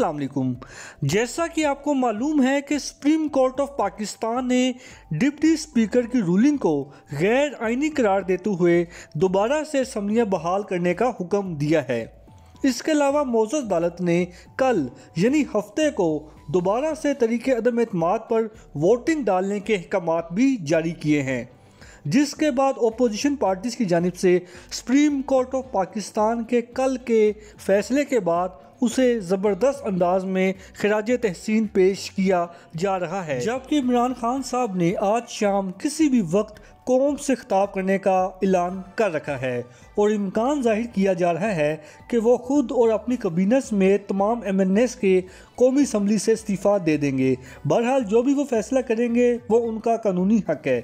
वालेकुम जैसा कि आपको मालूम है कि सुप्रीम कोर्ट ऑफ़ पाकिस्तान ने डिप्टी स्पीकर की रूलिंग को गैर आइनी करार देते हुए दोबारा से असम्बलियाँ बहाल करने का हुक्म दिया है। इसके अलावा मौजूद अदालत ने कल, यानी हफ़्ते को, दोबारा से तरीके अदम अतमाद पर वोटिंग डालने के अहकाम भी जारी किए हैं। जिसके बाद अपोजिशन पार्टीज़ की जानब से सुप्रीम कोर्ट ऑफ़ पाकिस्तान के कल के फैसले के बाद उसे ज़बरदस्त अंदाज में खराज तहसीन पेश किया जा रहा है। जबकि इमरान खान साहब ने आज शाम किसी भी वक्त कौम से खिताब करने का ऐलान कर रखा है और इम्कान ज़ाहिर किया जा रहा है कि वो खुद और अपनी कबीनस में तमाम एम एन एस के कौमी असम्बली से इस्तीफ़ा दे देंगे। बहरहाल जो भी वो फैसला करेंगे, वो उनका कानूनी हक है।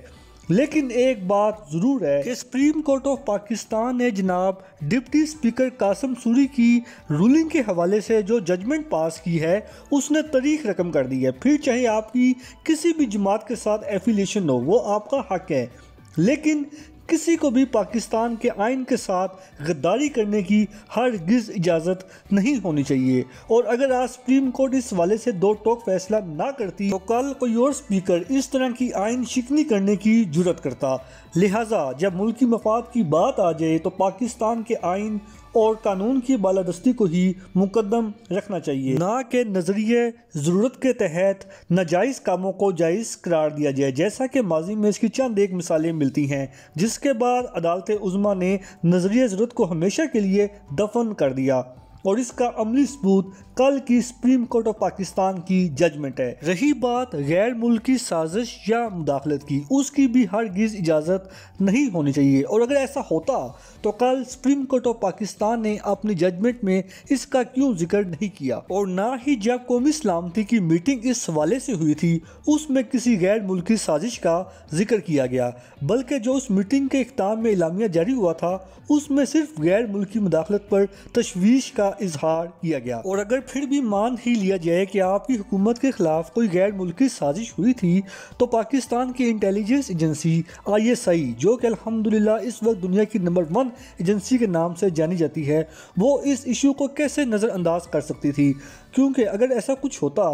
लेकिन एक बात ज़रूर है कि सुप्रीम कोर्ट ऑफ़ पाकिस्तान ने जनाब डिप्टी स्पीकर कासम सूरी की रूलिंग के हवाले से जो जजमेंट पास की है, उसने तारीख रकम कर दी है। फिर चाहे आपकी किसी भी जमात के साथ एफिलेशन हो, वो आपका हक है। लेकिन किसी को भी पाकिस्तान के आइन के साथ गद्दारी करने की हर गिज इजाज़त नहीं होनी चाहिए। और अगर आज सुप्रीम कोर्ट इस वाले से दो टोक फैसला ना करती तो कल कोई और स्पीकर इस तरह की आइन शिकनी करने की ज़रूरत करता। लिहाजा, जब मुल्की मफाद की बात आ जाए तो पाकिस्तान के आइन और कानून की बालादस्ती को ही मुकदम रखना चाहिए। ना के नज़रिए ज़रूरत के तहत नाजायज़ कामों को जायज़ करार दिया जाए, जैसा कि माजी में इसकी चंद एक मिसालें मिलती हैं, जिसके बाद अदालत उज़मा ने नज़रिए ज़रूरत को हमेशा के लिए दफन कर दिया। और इसका अमली सबूत कल की सुप्रीम कोर्ट ऑफ़ पाकिस्तान की जजमेंट है। रही बात गैर मुल्की साजिश या मुदाखलत की, उसकी भी हर गिज इजाज़त नहीं होनी चाहिए। और अगर ऐसा होता तो कल सुप्रीम कोर्ट ऑफ़ पाकिस्तान ने अपनी जजमेंट में इसका क्यों ज़िक्र नहीं किया? और ना ही जब कौमी सलामती की मीटिंग इस हवाले से हुई थी, उसमें किसी गैर मुल्की साजिश का ज़िक्र किया गया, बल्कि जो उस मीटिंग के इख्ताम में इलामिया जारी हुआ था, उसमें सिर्फ़ गैर मुल्की मुदाखलत पर तशवीश का इजहार किया गया। और अगर फिर भी मान ही लिया जाए कि आपकी हुकूमत के खिलाफ कोई गैर मुल्की साजिश हुई थी तो पाकिस्तान की intelligence agency I S I जो कि अलहमदिल्ला इस वक्त दुनिया की नंबर वन एजेंसी के नाम से जानी जाती है, वो इस इशू को कैसे नज़रअंदाज कर सकती थी? क्योंकि अगर ऐसा कुछ होता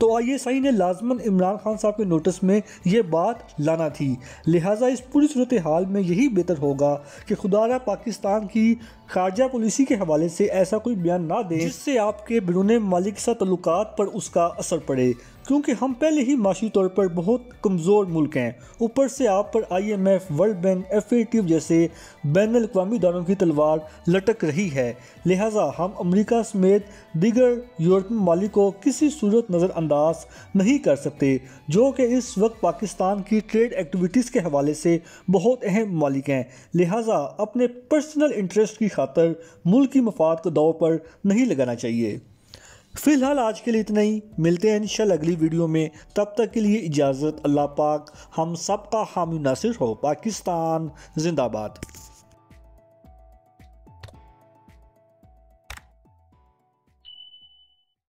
तो आईएसआई ने लाजमन इमरान खान साहब के नोटिस में ये बात लाना थी। लिहाजा इस पूरी सूरत हाल में यही बेहतर होगा कि खुदारा पाकिस्तान की खारजा पॉलिसी के हवाले से ऐसा कोई बयान ना दे, जिससे आपके बैरून मालिक सा तल्लुक पर उसका असर पड़े। क्योंकि हम पहले ही माशी तौर पर बहुत कमज़ोर मुल्क हैं। ऊपर से आप पर I M F world bank F जैसे बैन अवी दारों की तलवार लटक रही है। लिहाजा हम अमरीका समेत दीगर यूरोपीय ममालिक को किसी सूरत नज़रअंदाज नहीं कर सकते, जो कि इस वक्त पाकिस्तान की ट्रेड एक्टिविटीज़ के हवाले से बहुत अहम ममालिक हैं। लिहाजा अपने पर्सनल इंटरेस्ट की खातर मुल्क की मफाद को दाव पर नहीं लगाना चाहिए। फ़िलहाल आज के लिए इतना ही। मिलते हैं इंशाल्लाह अगली वीडियो में। तब तक के लिए इजाज़त। अल्लाह पाक हम सब का हामी नासिर हो। पाकिस्तान, जिंदाबाद।